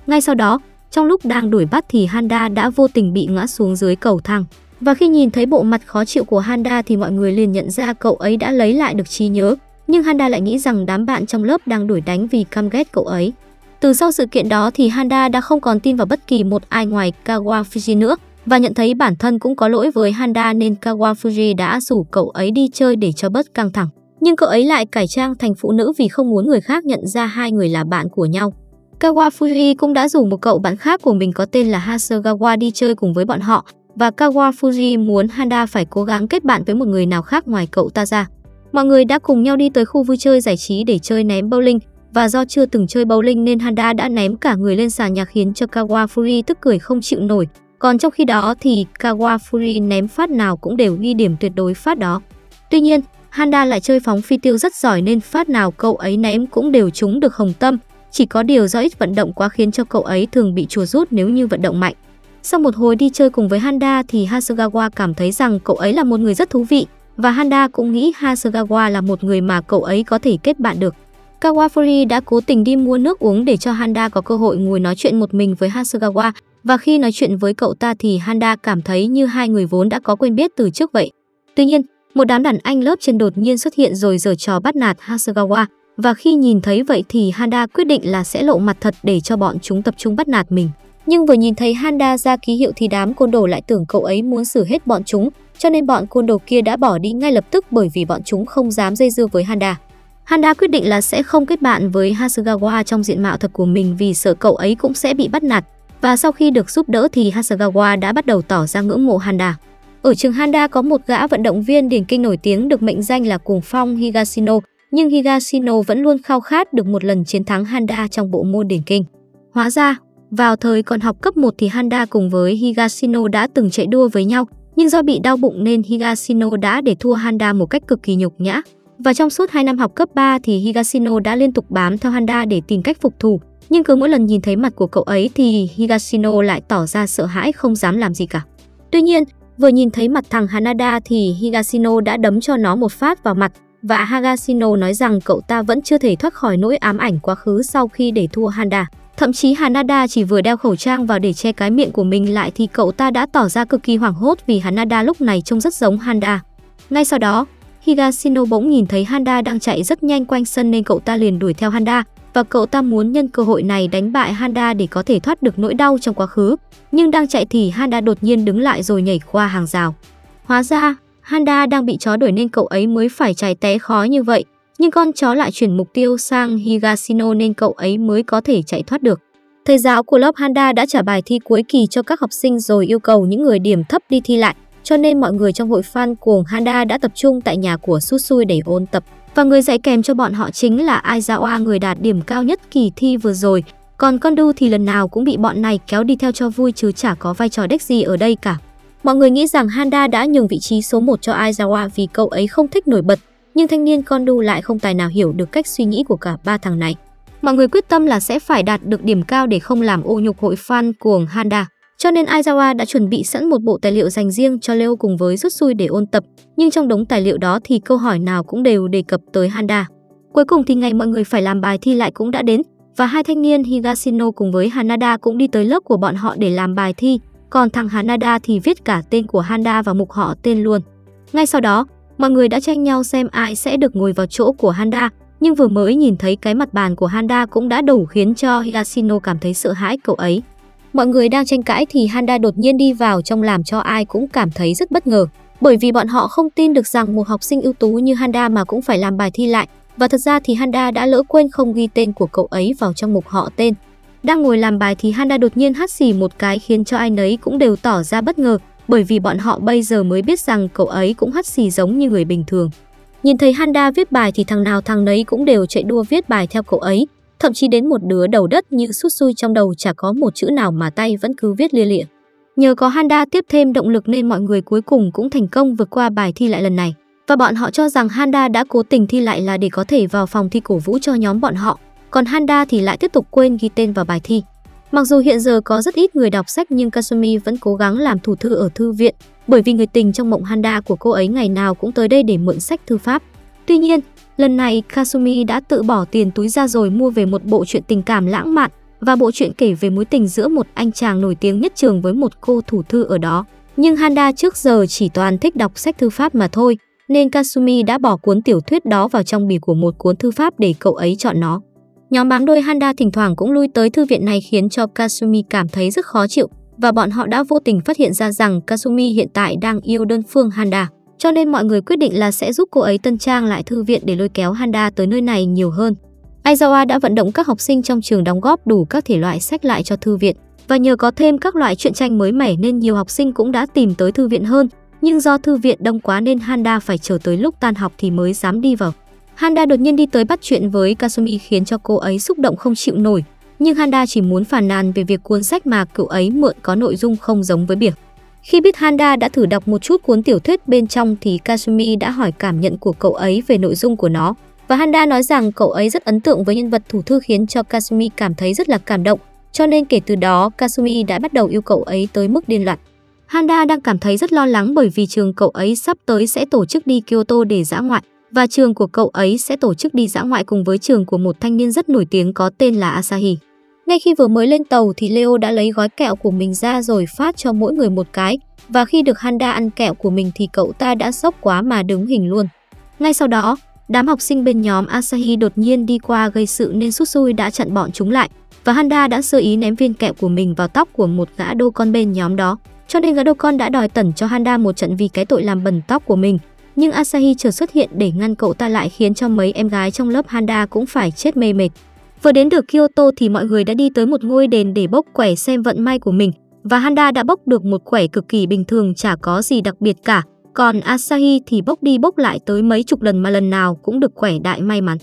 Ngay sau đó, trong lúc đang đuổi bắt thì Handa đã vô tình bị ngã xuống dưới cầu thang. Và khi nhìn thấy bộ mặt khó chịu của Handa thì mọi người liền nhận ra cậu ấy đã lấy lại được trí nhớ. Nhưng Handa lại nghĩ rằng đám bạn trong lớp đang đuổi đánh vì căm ghét cậu ấy. Từ sau sự kiện đó thì Handa đã không còn tin vào bất kỳ một ai ngoài Kawafuji nữa và nhận thấy bản thân cũng có lỗi với Handa nên Kawafuji đã rủ cậu ấy đi chơi để cho bớt căng thẳng. Nhưng cậu ấy lại cải trang thành phụ nữ vì không muốn người khác nhận ra hai người là bạn của nhau. Kawafuji cũng đã rủ một cậu bạn khác của mình có tên là Hasegawa đi chơi cùng với bọn họ và Kawafuji muốn Handa phải cố gắng kết bạn với một người nào khác ngoài cậu ta ra. Mọi người đã cùng nhau đi tới khu vui chơi giải trí để chơi ném bowling và do chưa từng chơi bowling nên Handa đã ném cả người lên sàn nhà khiến cho Kawafuji tức cười không chịu nổi. Còn trong khi đó thì Kawafuji ném phát nào cũng đều ghi điểm tuyệt đối phát đó. Tuy nhiên, Handa lại chơi phóng phi tiêu rất giỏi nên phát nào cậu ấy ném cũng đều trúng được hồng tâm, chỉ có điều do ít vận động quá khiến cho cậu ấy thường bị chùa rút nếu như vận động mạnh. Sau một hồi đi chơi cùng với Handa thì Hasegawa cảm thấy rằng cậu ấy là một người rất thú vị và Handa cũng nghĩ Hasegawa là một người mà cậu ấy có thể kết bạn được. Kawafuri đã cố tình đi mua nước uống để cho Handa có cơ hội ngồi nói chuyện một mình với Hasegawa và khi nói chuyện với cậu ta thì Handa cảm thấy như hai người vốn đã có quen biết từ trước vậy. Tuy nhiên, một đám đàn anh lớp trên đột nhiên xuất hiện rồi giở trò bắt nạt Hasegawa và khi nhìn thấy vậy thì Handa quyết định là sẽ lộ mặt thật để cho bọn chúng tập trung bắt nạt mình. Nhưng vừa nhìn thấy Handa ra ký hiệu thì đám côn đồ lại tưởng cậu ấy muốn xử hết bọn chúng, cho nên bọn côn đồ kia đã bỏ đi ngay lập tức bởi vì bọn chúng không dám dây dưa với Handa. Handa quyết định là sẽ không kết bạn với Hasegawa trong diện mạo thật của mình vì sợ cậu ấy cũng sẽ bị bắt nạt. Và sau khi được giúp đỡ thì Hasegawa đã bắt đầu tỏ ra ngưỡng mộ Handa. Ở trường Handa có một gã vận động viên điền kinh nổi tiếng được mệnh danh là Cuồng Phong Higashino, nhưng Higashino vẫn luôn khao khát được một lần chiến thắng Handa trong bộ môn điển kinh. Hóa ra, vào thời còn học cấp 1 thì Handa cùng với Higashino đã từng chạy đua với nhau, nhưng do bị đau bụng nên Higashino đã để thua Handa một cách cực kỳ nhục nhã. Và trong suốt 2 năm học cấp 3 thì Higashino đã liên tục bám theo Handa để tìm cách phục thù, nhưng cứ mỗi lần nhìn thấy mặt của cậu ấy thì Higashino lại tỏ ra sợ hãi không dám làm gì cả. Tuy nhiên, vừa nhìn thấy mặt thằng Hanada thì Higashino đã đấm cho nó một phát vào mặt và Hagashino nói rằng cậu ta vẫn chưa thể thoát khỏi nỗi ám ảnh quá khứ sau khi để thua Handa. Thậm chí Hanada chỉ vừa đeo khẩu trang vào để che cái miệng của mình lại thì cậu ta đã tỏ ra cực kỳ hoảng hốt vì Hanada lúc này trông rất giống Handa. Ngay sau đó, Higashino bỗng nhìn thấy Handa đang chạy rất nhanh quanh sân nên cậu ta liền đuổi theo Handa và cậu ta muốn nhân cơ hội này đánh bại Handa để có thể thoát được nỗi đau trong quá khứ. Nhưng đang chạy thì Handa đột nhiên đứng lại rồi nhảy qua hàng rào. Hóa ra, Handa đang bị chó đuổi nên cậu ấy mới phải chạy té khó như vậy. Nhưng con chó lại chuyển mục tiêu sang Higashino nên cậu ấy mới có thể chạy thoát được. Thầy giáo của lớp Handa đã trả bài thi cuối kỳ cho các học sinh rồi yêu cầu những người điểm thấp đi thi lại cho nên mọi người trong hội fan cuồng Handa đã tập trung tại nhà của Susui để ôn tập. Và người dạy kèm cho bọn họ chính là Aizawa, người đạt điểm cao nhất kỳ thi vừa rồi. Còn con đu thì lần nào cũng bị bọn này kéo đi theo cho vui chứ chả có vai trò đếch gì ở đây cả. Mọi người nghĩ rằng Handa đã nhường vị trí số 1 cho Aizawa vì cậu ấy không thích nổi bật, nhưng thanh niên Kondu lại không tài nào hiểu được cách suy nghĩ của cả ba thằng này. Mọi người quyết tâm là sẽ phải đạt được điểm cao để không làm ô nhục hội fan cuồng Handa. Cho nên Aizawa đã chuẩn bị sẵn một bộ tài liệu dành riêng cho Leo cùng với rút xui để ôn tập, nhưng trong đống tài liệu đó thì câu hỏi nào cũng đều đề cập tới Handa. Cuối cùng thì ngày mọi người phải làm bài thi lại cũng đã đến, và hai thanh niên Higashino cùng với Hanada cũng đi tới lớp của bọn họ để làm bài thi, còn thằng Hanada thì viết cả tên của Handa vào mục họ tên luôn. Ngay sau đó, mọi người đã tranh nhau xem ai sẽ được ngồi vào chỗ của Handa, nhưng vừa mới nhìn thấy cái mặt bàn của Handa cũng đã đủ khiến cho Higashino cảm thấy sợ hãi cậu ấy. Mọi người đang tranh cãi thì Handa đột nhiên đi vào trong làm cho ai cũng cảm thấy rất bất ngờ, bởi vì bọn họ không tin được rằng một học sinh ưu tú như Handa mà cũng phải làm bài thi lại, và thật ra thì Handa đã lỡ quên không ghi tên của cậu ấy vào trong mục họ tên. Đang ngồi làm bài thì Hana đột nhiên hắt xì một cái khiến cho ai nấy cũng đều tỏ ra bất ngờ, bởi vì bọn họ bây giờ mới biết rằng cậu ấy cũng hắt xì giống như người bình thường. Nhìn thấy Handa viết bài thì thằng nào thằng nấy cũng đều chạy đua viết bài theo cậu ấy, thậm chí đến một đứa đầu đất như sút xui trong đầu chả có một chữ nào mà tay vẫn cứ viết lia lịa. Nhờ có Handa tiếp thêm động lực nên mọi người cuối cùng cũng thành công vượt qua bài thi lại lần này. Và bọn họ cho rằng Handa đã cố tình thi lại là để có thể vào phòng thi cổ vũ cho nhóm bọn họ, còn Handa thì lại tiếp tục quên ghi tên vào bài thi. Mặc dù hiện giờ có rất ít người đọc sách nhưng Kasumi vẫn cố gắng làm thủ thư ở thư viện, bởi vì người tình trong mộng Handa của cô ấy ngày nào cũng tới đây để mượn sách thư pháp. Tuy nhiên, Lần này Kasumi đã tự bỏ tiền túi ra rồi mua về một bộ truyện tình cảm lãng mạn và bộ truyện kể về mối tình giữa một anh chàng nổi tiếng nhất trường với một cô thủ thư ở đó. Nhưng Handa trước giờ chỉ toàn thích đọc sách thư pháp mà thôi, nên Kasumi đã bỏ cuốn tiểu thuyết đó vào trong bì của một cuốn thư pháp để cậu ấy chọn nó. Nhóm bám đuôi Handa thỉnh thoảng cũng lui tới thư viện này khiến cho Kasumi cảm thấy rất khó chịu, và bọn họ đã vô tình phát hiện ra rằng Kasumi hiện tại đang yêu đơn phương Handa. Cho nên mọi người quyết định là sẽ giúp cô ấy tân trang lại thư viện để lôi kéo Handa tới nơi này nhiều hơn. Aizawa đã vận động các học sinh trong trường đóng góp đủ các thể loại sách lại cho thư viện, và nhờ có thêm các loại truyện tranh mới mẻ nên nhiều học sinh cũng đã tìm tới thư viện hơn. Nhưng do thư viện đông quá nên Handa phải chờ tới lúc tan học thì mới dám đi vào. Handa đột nhiên đi tới bắt chuyện với Kasumi khiến cho cô ấy xúc động không chịu nổi. Nhưng Handa chỉ muốn phàn nàn về việc cuốn sách mà cậu ấy mượn có nội dung không giống với việc. Khi biết Handa đã thử đọc một chút cuốn tiểu thuyết bên trong thì Kasumi đã hỏi cảm nhận của cậu ấy về nội dung của nó. Và Handa nói rằng cậu ấy rất ấn tượng với nhân vật thủ thư khiến cho Kasumi cảm thấy rất là cảm động. Cho nên kể từ đó, Kasumi đã bắt đầu yêu cậu ấy tới mức điên loạn. Handa đang cảm thấy rất lo lắng bởi vì trường cậu ấy sắp tới sẽ tổ chức đi Kyoto để dã ngoại và trường của cậu ấy sẽ tổ chức đi dã ngoại cùng với trường của một thanh niên rất nổi tiếng có tên là Asahi. Ngay khi vừa mới lên tàu thì Leo đã lấy gói kẹo của mình ra rồi phát cho mỗi người một cái và khi được Handa ăn kẹo của mình thì cậu ta đã sốc quá mà đứng hình luôn. Ngay sau đó, đám học sinh bên nhóm Asahi đột nhiên đi qua gây sự nên Sutsui đã chặn bọn chúng lại và Handa đã sơ ý ném viên kẹo của mình vào tóc của một gã đô con bên nhóm đó. Cho nên gã đô con đã đòi tẩn cho Handa một trận vì cái tội làm bẩn tóc của mình. Nhưng Asahi chợt xuất hiện để ngăn cậu ta lại khiến cho mấy em gái trong lớp Handa cũng phải chết mê mệt. Vừa đến được Kyoto thì mọi người đã đi tới một ngôi đền để bốc quẻ xem vận may của mình và Handa đã bốc được một quẻ cực kỳ bình thường chả có gì đặc biệt cả. Còn Asahi thì bốc đi bốc lại tới mấy chục lần mà lần nào cũng được quẻ đại may mắn.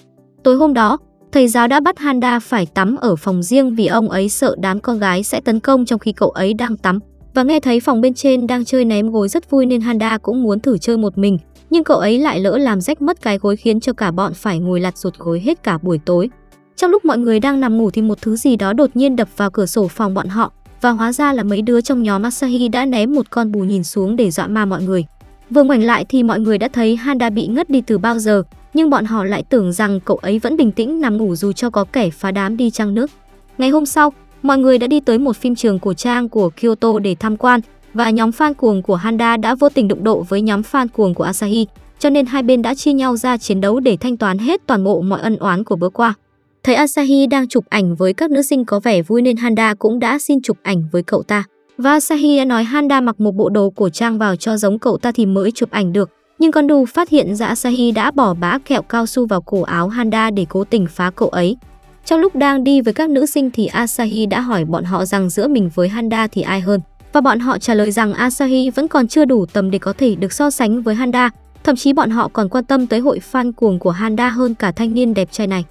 Tối hôm đó, thầy giáo đã bắt Handa phải tắm ở phòng riêng vì ông ấy sợ đám con gái sẽ tấn công trong khi cậu ấy đang tắm. Và nghe thấy phòng bên trên đang chơi ném gối rất vui nên Handa cũng muốn thử chơi một mình, nhưng cậu ấy lại lỡ làm rách mất cái gối khiến cho cả bọn phải ngồi lặt rụt gối hết cả buổi tối. Trong lúc mọi người đang nằm ngủ thì một thứ gì đó đột nhiên đập vào cửa sổ phòng bọn họ và hóa ra là mấy đứa trong nhóm Asahi đã ném một con bù nhìn xuống để dọa ma mọi người. Vừa ngoảnh lại thì mọi người đã thấy Handa bị ngất đi từ bao giờ, nhưng bọn họ lại tưởng rằng cậu ấy vẫn bình tĩnh nằm ngủ dù cho có kẻ phá đám đi chăng nước. Ngày hôm sau, mọi người đã đi tới một phim trường cổ trang của Kyoto để tham quan và nhóm fan cuồng của Handa đã vô tình đụng độ với nhóm fan cuồng của Asahi, cho nên hai bên đã chia nhau ra chiến đấu để thanh toán hết toàn bộ mọi ân oán của bữa qua. Thấy Asahi đang chụp ảnh với các nữ sinh có vẻ vui nên Handa cũng đã xin chụp ảnh với cậu ta. Và Asahi đã nói Handa mặc một bộ đồ cổ trang vào cho giống cậu ta thì mới chụp ảnh được. Nhưng con đù phát hiện ra Asahi đã bỏ bã kẹo cao su vào cổ áo Handa để cố tình phá cậu ấy. Trong lúc đang đi với các nữ sinh thì Asahi đã hỏi bọn họ rằng giữa mình với Handa thì ai hơn. Và bọn họ trả lời rằng Asahi vẫn còn chưa đủ tầm để có thể được so sánh với Handa. Thậm chí bọn họ còn quan tâm tới hội fan cuồng của Handa hơn cả thanh niên đẹp trai này.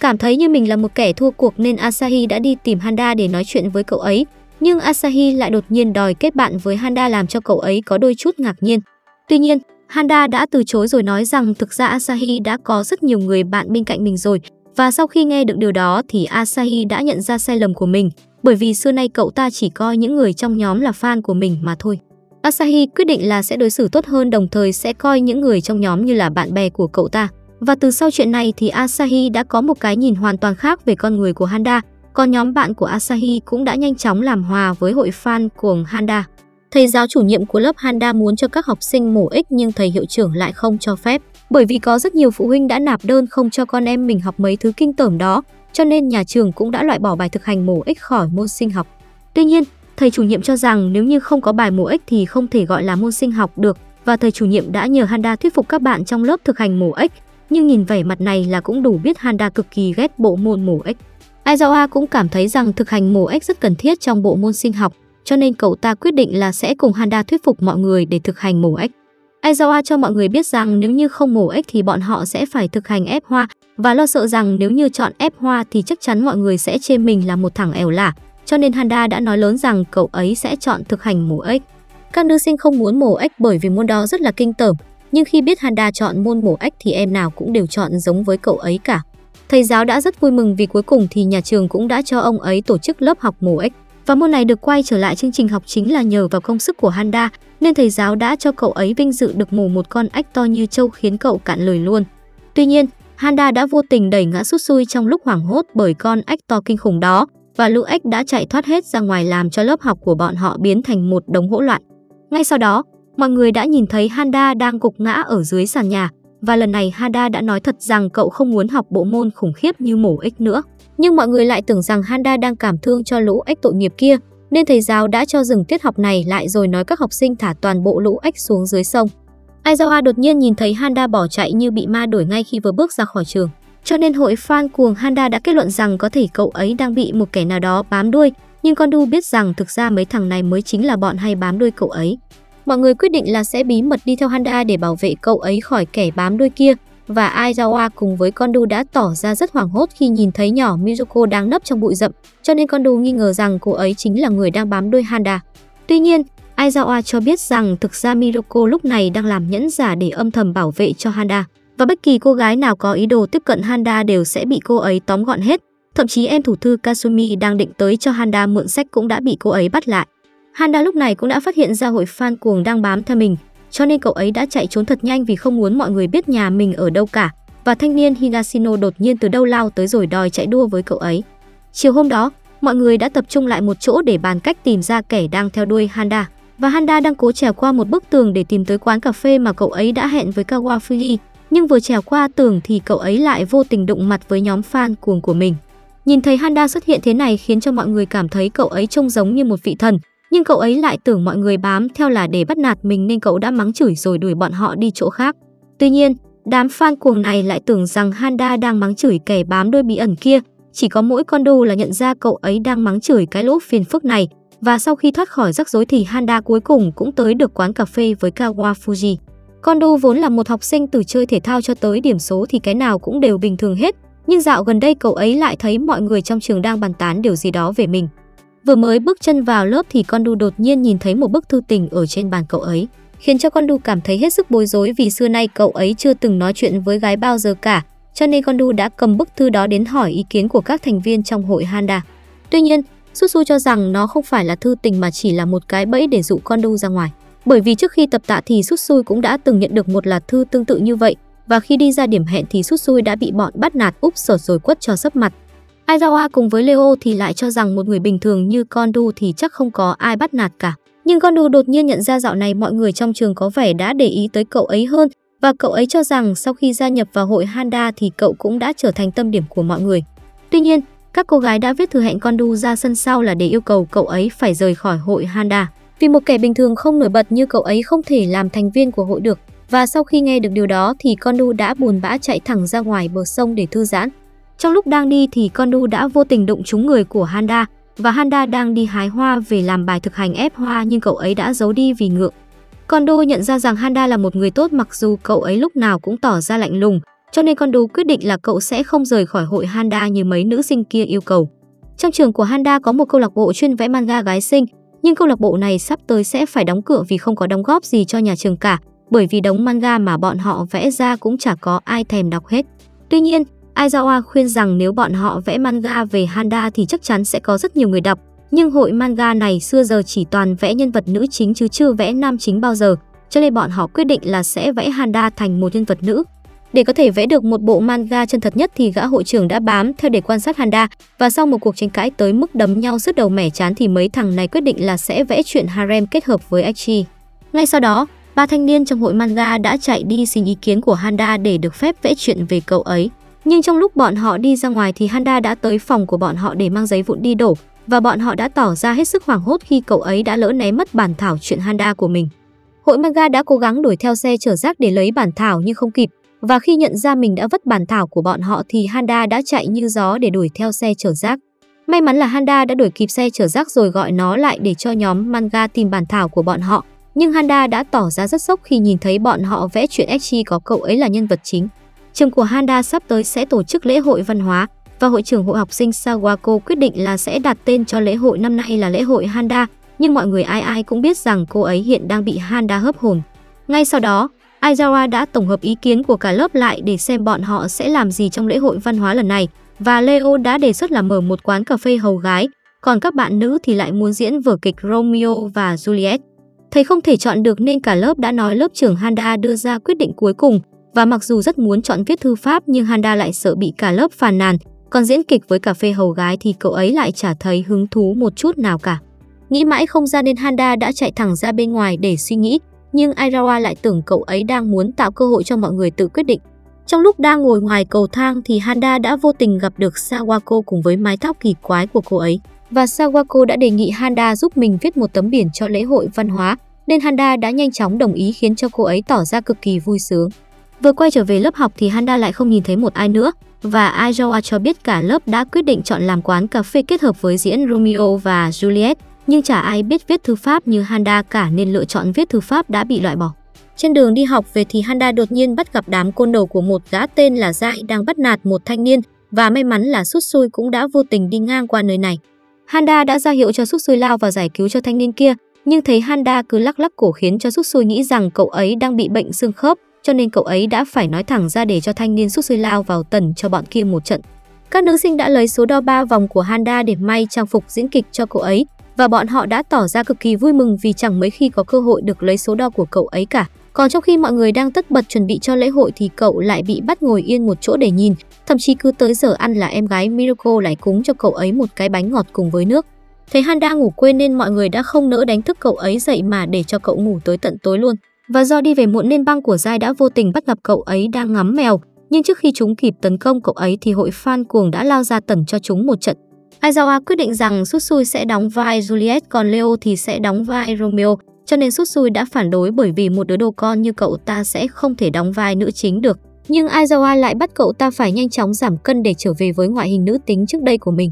Cảm thấy như mình là một kẻ thua cuộc nên Asahi đã đi tìm Handa để nói chuyện với cậu ấy. Nhưng Asahi lại đột nhiên đòi kết bạn với Handa làm cho cậu ấy có đôi chút ngạc nhiên. Tuy nhiên, Handa đã từ chối rồi nói rằng thực ra Asahi đã có rất nhiều người bạn bên cạnh mình rồi. Và sau khi nghe được điều đó thì Asahi đã nhận ra sai lầm của mình, bởi vì xưa nay cậu ta chỉ coi những người trong nhóm là fan của mình mà thôi. Asahi quyết định là sẽ đối xử tốt hơn đồng thời sẽ coi những người trong nhóm như là bạn bè của cậu ta. Và từ sau chuyện này thì Asahi đã có một cái nhìn hoàn toàn khác về con người của Handa, còn nhóm bạn của Asahi cũng đã nhanh chóng làm hòa với hội fan của Handa. Thầy giáo chủ nhiệm của lớp Handa muốn cho các học sinh mổ ích nhưng thầy hiệu trưởng lại không cho phép, bởi vì có rất nhiều phụ huynh đã nạp đơn không cho con em mình học mấy thứ kinh tởm đó, cho nên nhà trường cũng đã loại bỏ bài thực hành mổ ích khỏi môn sinh học. Tuy nhiên, thầy chủ nhiệm cho rằng nếu như không có bài mổ ích thì không thể gọi là môn sinh học được và thầy chủ nhiệm đã nhờ Handa thuyết phục các bạn trong lớp thực hành mổ ích nhưng nhìn vẻ mặt này là cũng đủ biết Handa cực kỳ ghét bộ môn mổ ếch. Aizawa cũng cảm thấy rằng thực hành mổ ếch rất cần thiết trong bộ môn sinh học, cho nên cậu ta quyết định là sẽ cùng Handa thuyết phục mọi người để thực hành mổ ếch. Aizawa cho mọi người biết rằng nếu như không mổ ếch thì bọn họ sẽ phải thực hành ép hoa và lo sợ rằng nếu như chọn ép hoa thì chắc chắn mọi người sẽ chê mình là một thằng ẻo lả, cho nên Handa đã nói lớn rằng cậu ấy sẽ chọn thực hành mổ ếch. Các nữ sinh không muốn mổ ếch bởi vì môn đó rất là kinh tởm, nhưng khi biết Handa chọn môn mổ ếch thì em nào cũng đều chọn giống với cậu ấy cả. Thầy giáo đã rất vui mừng vì cuối cùng thì nhà trường cũng đã cho ông ấy tổ chức lớp học mổ ếch. Và môn này được quay trở lại chương trình học chính là nhờ vào công sức của Handa, nên thầy giáo đã cho cậu ấy vinh dự được mổ một con ếch to như trâu khiến cậu cạn lời luôn. Tuy nhiên, Handa đã vô tình đẩy ngã sút xui trong lúc hoảng hốt bởi con ếch to kinh khủng đó và lũ ếch đã chạy thoát hết ra ngoài làm cho lớp học của bọn họ biến thành một đống hỗn loạn. Ngay sau đó, mọi người đã nhìn thấy Handa đang gục ngã ở dưới sàn nhà và lần này Handa đã nói thật rằng cậu không muốn học bộ môn khủng khiếp như mổ ếch nữa. Nhưng mọi người lại tưởng rằng Handa đang cảm thương cho lũ ếch tội nghiệp kia, nên thầy giáo đã cho dừng tiết học này lại rồi nói các học sinh thả toàn bộ lũ ếch xuống dưới sông. Aizawa đột nhiên nhìn thấy Handa bỏ chạy như bị ma đuổi ngay khi vừa bước ra khỏi trường. Cho nên hội fan cuồng Handa đã kết luận rằng có thể cậu ấy đang bị một kẻ nào đó bám đuôi, nhưng con đu biết rằng thực ra mấy thằng này mới chính là bọn hay bám đuôi cậu ấy. Mọi người quyết định là sẽ bí mật đi theo Handa để bảo vệ cậu ấy khỏi kẻ bám đuôi kia, và Aizawa cùng với con đu đã tỏ ra rất hoảng hốt khi nhìn thấy nhỏ Mizuko đang nấp trong bụi rậm, cho nên con đu nghi ngờ rằng cô ấy chính là người đang bám đuôi Handa. Tuy nhiên, Aizawa cho biết rằng thực ra Mizuko lúc này đang làm nhẫn giả để âm thầm bảo vệ cho Handa, và bất kỳ cô gái nào có ý đồ tiếp cận Handa đều sẽ bị cô ấy tóm gọn hết. Thậm chí em thủ thư Kasumi đang định tới cho Handa mượn sách cũng đã bị cô ấy bắt lại. Handa lúc này cũng đã phát hiện ra hội fan cuồng đang bám theo mình, cho nên cậu ấy đã chạy trốn thật nhanh vì không muốn mọi người biết nhà mình ở đâu cả. Và thanh niên Higashino đột nhiên từ đâu lao tới rồi đòi chạy đua với cậu ấy. Chiều hôm đó, mọi người đã tập trung lại một chỗ để bàn cách tìm ra kẻ đang theo đuôi Handa. Và Handa đang cố trèo qua một bức tường để tìm tới quán cà phê mà cậu ấy đã hẹn với Kawafuji. Nhưng vừa trèo qua tường thì cậu ấy lại vô tình đụng mặt với nhóm fan cuồng của mình. Nhìn thấy Handa xuất hiện thế này khiến cho mọi người cảm thấy cậu ấy trông giống như một vị thần, nhưng cậu ấy lại tưởng mọi người bám theo là để bắt nạt mình nên cậu đã mắng chửi rồi đuổi bọn họ đi chỗ khác. Tuy nhiên, đám fan cuồng này lại tưởng rằng Handa đang mắng chửi kẻ bám đôi bí ẩn kia, chỉ có mỗi con đu là nhận ra cậu ấy đang mắng chửi cái lỗ phiền phức này, và sau khi thoát khỏi rắc rối thì Handa cuối cùng cũng tới được quán cà phê với Kawa Fuji. Vốn là một học sinh từ chơi thể thao cho tới điểm số thì cái nào cũng đều bình thường hết, nhưng dạo gần đây cậu ấy lại thấy mọi người trong trường đang bàn tán điều gì đó về mình. Vừa mới bước chân vào lớp thì con đu đột nhiên nhìn thấy một bức thư tình ở trên bàn cậu ấy, khiến cho con đu cảm thấy hết sức bối rối vì xưa nay cậu ấy chưa từng nói chuyện với gái bao giờ cả, cho nên con đu đã cầm bức thư đó đến hỏi ý kiến của các thành viên trong hội Handa. Tuy nhiên, Susu cho rằng nó không phải là thư tình mà chỉ là một cái bẫy để dụ con đu ra ngoài. Bởi vì trước khi tập tạ thì Susu cũng đã từng nhận được một là thư tương tự như vậy, và khi đi ra điểm hẹn thì Susu đã bị bọn bắt nạt úp sợt rồi quất cho sấp mặt. Aizawa cùng với Leo thì lại cho rằng một người bình thường như Kondu thì chắc không có ai bắt nạt cả. Nhưng Kondu đột nhiên nhận ra dạo này mọi người trong trường có vẻ đã để ý tới cậu ấy hơn và cậu ấy cho rằng sau khi gia nhập vào hội Handa thì cậu cũng đã trở thành tâm điểm của mọi người. Tuy nhiên, các cô gái đã viết thư hẹn Kondu ra sân sau là để yêu cầu cậu ấy phải rời khỏi hội Handa. Vì một kẻ bình thường không nổi bật như cậu ấy không thể làm thành viên của hội được. Và sau khi nghe được điều đó thì Kondu đã buồn bã chạy thẳng ra ngoài bờ sông để thư giãn. Trong lúc đang đi thì con đu đã vô tình đụng trúng người của Handa và Handa đang đi hái hoa về làm bài thực hành ép hoa nhưng cậu ấy đã giấu đi vì ngượng. Con đu nhận ra rằng Handa là một người tốt mặc dù cậu ấy lúc nào cũng tỏ ra lạnh lùng, cho nên con đu quyết định là cậu sẽ không rời khỏi hội Handa như mấy nữ sinh kia yêu cầu. Trong trường của Handa có một câu lạc bộ chuyên vẽ manga gái sinh, nhưng câu lạc bộ này sắp tới sẽ phải đóng cửa vì không có đóng góp gì cho nhà trường cả, bởi vì đống manga mà bọn họ vẽ ra cũng chả có ai thèm đọc hết. Tuy nhiên, Aizawa khuyên rằng nếu bọn họ vẽ manga về Handa thì chắc chắn sẽ có rất nhiều người đọc. Nhưng hội manga này xưa giờ chỉ toàn vẽ nhân vật nữ chính chứ chưa vẽ nam chính bao giờ, cho nên bọn họ quyết định là sẽ vẽ Handa thành một nhân vật nữ. Để có thể vẽ được một bộ manga chân thật nhất thì gã hội trưởng đã bám theo để quan sát Handa và sau một cuộc tranh cãi tới mức đấm nhau sứt đầu mẻ chán thì mấy thằng này quyết định là sẽ vẽ chuyện harem kết hợp với Aichi. Ngay sau đó, ba thanh niên trong hội manga đã chạy đi xin ý kiến của Handa để được phép vẽ chuyện về cậu ấy. Nhưng trong lúc bọn họ đi ra ngoài thì Handa đã tới phòng của bọn họ để mang giấy vụn đi đổ, và bọn họ đã tỏ ra hết sức hoảng hốt khi cậu ấy đã lỡ né mất bản thảo chuyện Handa của mình. Hội manga đã cố gắng đuổi theo xe chở rác để lấy bản thảo nhưng không kịp, và khi nhận ra mình đã vất bản thảo của bọn họ thì Handa đã chạy như gió để đuổi theo xe chở rác. May mắn là Handa đã đuổi kịp xe chở rác rồi gọi nó lại để cho nhóm manga tìm bản thảo của bọn họ. Nhưng Handa đã tỏ ra rất sốc khi nhìn thấy bọn họ vẽ chuyện Echi có cậu ấy là nhân vật chính. Trường của Handa sắp tới sẽ tổ chức lễ hội văn hóa và hội trưởng hội học sinh Sawako quyết định là sẽ đặt tên cho lễ hội năm nay là lễ hội Handa, nhưng mọi người ai ai cũng biết rằng cô ấy hiện đang bị Handa hấp hồn. Ngay sau đó, Aizawa đã tổng hợp ý kiến của cả lớp lại để xem bọn họ sẽ làm gì trong lễ hội văn hóa lần này và Leo đã đề xuất là mở một quán cà phê hầu gái, còn các bạn nữ thì lại muốn diễn vở kịch Romeo và Juliet. Thầy không thể chọn được nên cả lớp đã nói lớp trưởng Handa đưa ra quyết định cuối cùng và mặc dù rất muốn chọn viết thư pháp nhưng Handa lại sợ bị cả lớp phàn nàn, còn diễn kịch với cà phê hầu gái thì cậu ấy lại chả thấy hứng thú một chút nào cả. Nghĩ mãi không ra nên Handa đã chạy thẳng ra bên ngoài để suy nghĩ nhưng Airawa lại tưởng cậu ấy đang muốn tạo cơ hội cho mọi người tự quyết định. Trong lúc đang ngồi ngoài cầu thang thì Handa đã vô tình gặp được Sawako cùng với mái tóc kỳ quái của cô ấy. Và Sawako đã đề nghị Handa giúp mình viết một tấm biển cho lễ hội văn hóa, nên Handa đã nhanh chóng đồng ý khiến cho cô ấy tỏ ra cực kỳ vui sướng. Vừa quay trở về lớp học thì Handa lại không nhìn thấy một ai nữa, và Aizawa cho biết cả lớp đã quyết định chọn làm quán cà phê kết hợp với diễn Romeo và Juliet, nhưng chả ai biết viết thư pháp như Handa cả nên lựa chọn viết thư pháp đã bị loại bỏ. Trên đường đi học về thì Handa đột nhiên bắt gặp đám côn đồ của một gã tên là Dại đang bắt nạt một thanh niên. Và may mắn là Sút Xui cũng đã vô tình đi ngang qua nơi này. Handa đã ra hiệu cho Sút Xui lao và giải cứu cho thanh niên kia, nhưng thấy Handa cứ lắc lắc cổ khiến cho Sút Xui nghĩ rằng cậu ấy đang bị bệnh xương khớp, cho nên cậu ấy đã phải nói thẳng ra để cho thanh niên Sút Xui lao vào tần cho bọn kia một trận. Các nữ sinh đã lấy số đo ba vòng của Handa để may trang phục diễn kịch cho cậu ấy và bọn họ đã tỏ ra cực kỳ vui mừng vì chẳng mấy khi có cơ hội được lấy số đo của cậu ấy cả. Còn trong khi mọi người đang tất bật chuẩn bị cho lễ hội thì cậu lại bị bắt ngồi yên một chỗ để nhìn, thậm chí cứ tới giờ ăn là em gái Miracle lại cúng cho cậu ấy một cái bánh ngọt cùng với nước. Thấy Handa ngủ quên nên mọi người đã không nỡ đánh thức cậu ấy dậy mà để cho cậu ngủ tới tận tối luôn. Và do đi về muộn nên băng của Giai đã vô tình bắt gặp cậu ấy đang ngắm mèo, nhưng trước khi chúng kịp tấn công cậu ấy thì hội fan cuồng đã lao ra tẩn cho chúng một trận. Aizawa quyết định rằng Sutsui sẽ đóng vai Juliet còn Leo thì sẽ đóng vai Romeo, cho nên Sutsui đã phản đối bởi vì một đứa đồ con như cậu ta sẽ không thể đóng vai nữ chính được. Nhưng Aizawa lại bắt cậu ta phải nhanh chóng giảm cân để trở về với ngoại hình nữ tính trước đây của mình.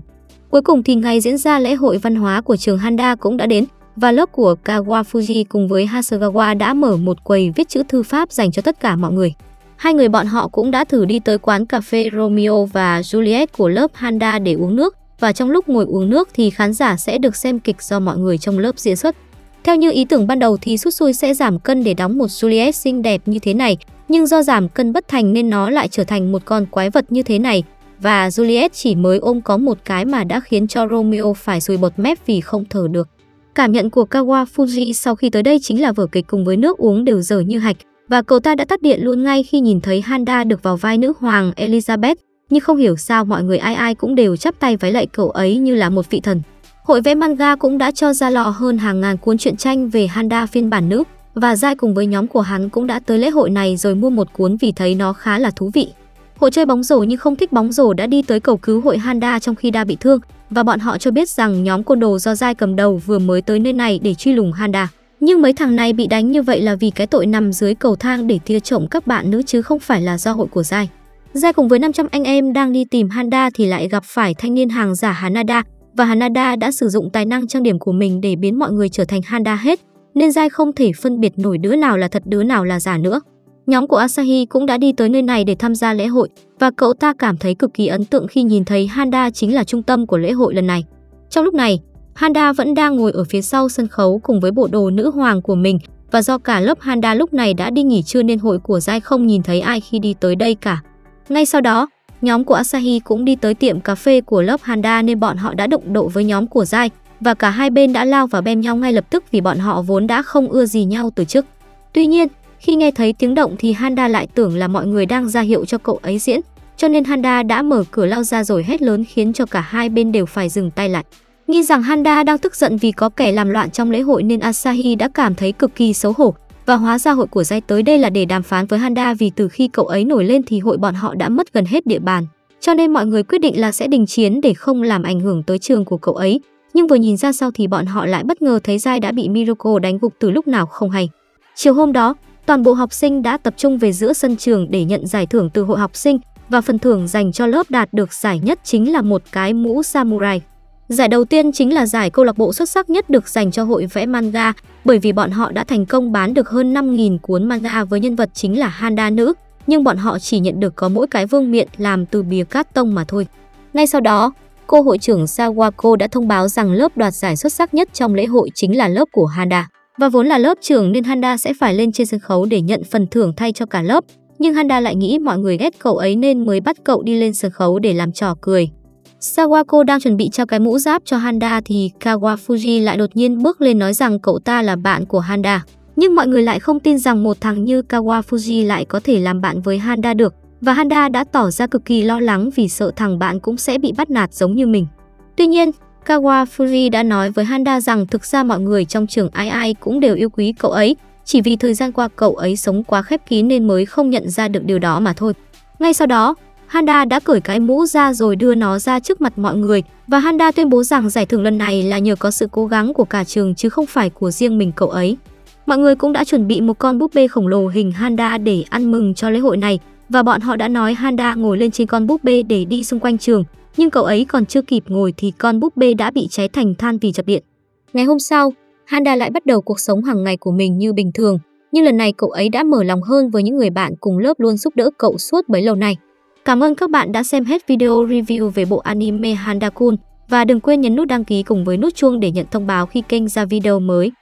Cuối cùng thì ngày diễn ra lễ hội văn hóa của trường Handa cũng đã đến và lớp của Kawafuji cùng với Hasegawa đã mở một quầy viết chữ thư pháp dành cho tất cả mọi người. Hai người bọn họ cũng đã thử đi tới quán cà phê Romeo và Juliet của lớp Handa để uống nước và trong lúc ngồi uống nước thì khán giả sẽ được xem kịch do mọi người trong lớp diễn xuất. Theo như ý tưởng ban đầu thì Sút Xui sẽ giảm cân để đóng một Juliet xinh đẹp như thế này, nhưng do giảm cân bất thành nên nó lại trở thành một con quái vật như thế này và Juliet chỉ mới ôm có một cái mà đã khiến cho Romeo phải sùi bọt mép vì không thở được. Cảm nhận của Kawa Fuji sau khi tới đây chính là vở kịch cùng với nước uống đều dở như hạch và cậu ta đã tắt điện luôn ngay khi nhìn thấy Handa được vào vai nữ hoàng Elizabeth, nhưng không hiểu sao mọi người ai ai cũng đều chắp tay vái lạy cậu ấy như là một vị thần. Hội vẽ manga cũng đã cho ra lọ hơn hàng ngàn cuốn truyện tranh về Handa phiên bản nữ và Giai cùng với nhóm của hắn cũng đã tới lễ hội này rồi mua một cuốn vì thấy nó khá là thú vị. Hội chơi bóng rổ nhưng không thích bóng rổ đã đi tới cầu cứu hội Handa trong khi đa bị thương và bọn họ cho biết rằng nhóm côn đồ do Giai cầm đầu vừa mới tới nơi này để truy lùng Handa. Nhưng mấy thằng này bị đánh như vậy là vì cái tội nằm dưới cầu thang để tia trộm các bạn nữ chứ không phải là do hội của Giai. Giai cùng với 500 anh em đang đi tìm Handa thì lại gặp phải thanh niên hàng giả Hanada và Hanada đã sử dụng tài năng trang điểm của mình để biến mọi người trở thành Handa hết, nên Giai không thể phân biệt nổi đứa nào là thật đứa nào là giả nữa. Nhóm của Asahi cũng đã đi tới nơi này để tham gia lễ hội và cậu ta cảm thấy cực kỳ ấn tượng khi nhìn thấy Handa chính là trung tâm của lễ hội lần này. Trong lúc này, Handa vẫn đang ngồi ở phía sau sân khấu cùng với bộ đồ nữ hoàng của mình và do cả lớp Handa lúc này đã đi nghỉ trưa nên hội của Giai không nhìn thấy ai khi đi tới đây cả. Ngay sau đó, nhóm của Asahi cũng đi tới tiệm cà phê của lớp Handa nên bọn họ đã đụng độ với nhóm của Giai và cả hai bên đã lao vào bem nhau ngay lập tức vì bọn họ vốn đã không ưa gì nhau từ trước. Tuy nhiên, khi nghe thấy tiếng động thì Handa lại tưởng là mọi người đang ra hiệu cho cậu ấy diễn, cho nên Handa đã mở cửa lao ra rồi hét lớn khiến cho cả hai bên đều phải dừng tay lại. Nghĩ rằng Handa đang tức giận vì có kẻ làm loạn trong lễ hội nên Asahi đã cảm thấy cực kỳ xấu hổ và hóa ra hội của Giai tới đây là để đàm phán với Handa vì từ khi cậu ấy nổi lên thì hội bọn họ đã mất gần hết địa bàn. Cho nên mọi người quyết định là sẽ đình chiến để không làm ảnh hưởng tới trường của cậu ấy. Nhưng vừa nhìn ra sau thì bọn họ lại bất ngờ thấy Giai đã bị Miroko đánh gục từ lúc nào không hay. Chiều hôm đó, toàn bộ học sinh đã tập trung về giữa sân trường để nhận giải thưởng từ hội học sinh và phần thưởng dành cho lớp đạt được giải nhất chính là một cái mũ samurai. Giải đầu tiên chính là giải câu lạc bộ xuất sắc nhất được dành cho hội vẽ manga bởi vì bọn họ đã thành công bán được hơn 5.000 cuốn manga với nhân vật chính là Handa nữ, nhưng bọn họ chỉ nhận được có mỗi cái vương miện làm từ bìa cát tông mà thôi. Ngay sau đó, cô hội trưởng Sawako đã thông báo rằng lớp đoạt giải xuất sắc nhất trong lễ hội chính là lớp của Handa. Và vốn là lớp trưởng nên Handa sẽ phải lên trên sân khấu để nhận phần thưởng thay cho cả lớp. Nhưng Handa lại nghĩ mọi người ghét cậu ấy nên mới bắt cậu đi lên sân khấu để làm trò cười. Sawako đang chuẩn bị trao cái mũ giáp cho Handa thì Kawafuji lại đột nhiên bước lên nói rằng cậu ta là bạn của Handa. Nhưng mọi người lại không tin rằng một thằng như Kawafuji lại có thể làm bạn với Handa được và Handa đã tỏ ra cực kỳ lo lắng vì sợ thằng bạn cũng sẽ bị bắt nạt giống như mình. Tuy nhiên, Kawafuri đã nói với Handa rằng thực ra mọi người trong trường ai ai cũng đều yêu quý cậu ấy chỉ vì thời gian qua cậu ấy sống quá khép kín nên mới không nhận ra được điều đó mà thôi. Ngay sau đó, Handa đã cởi cái mũ ra rồi đưa nó ra trước mặt mọi người và Handa tuyên bố rằng giải thưởng lần này là nhờ có sự cố gắng của cả trường chứ không phải của riêng mình cậu ấy. Mọi người cũng đã chuẩn bị một con búp bê khổng lồ hình Handa để ăn mừng cho lễ hội này và bọn họ đã nói Handa ngồi lên trên con búp bê để đi xung quanh trường, nhưng cậu ấy còn chưa kịp ngồi thì con búp bê đã bị cháy thành than vì chập điện. Ngày hôm sau, Handa lại bắt đầu cuộc sống hàng ngày của mình như bình thường, nhưng lần này cậu ấy đã mở lòng hơn với những người bạn cùng lớp luôn giúp đỡ cậu suốt bấy lâu nay. Cảm ơn các bạn đã xem hết video review về bộ anime Handa Kun và đừng quên nhấn nút đăng ký cùng với nút chuông để nhận thông báo khi kênh ra video mới.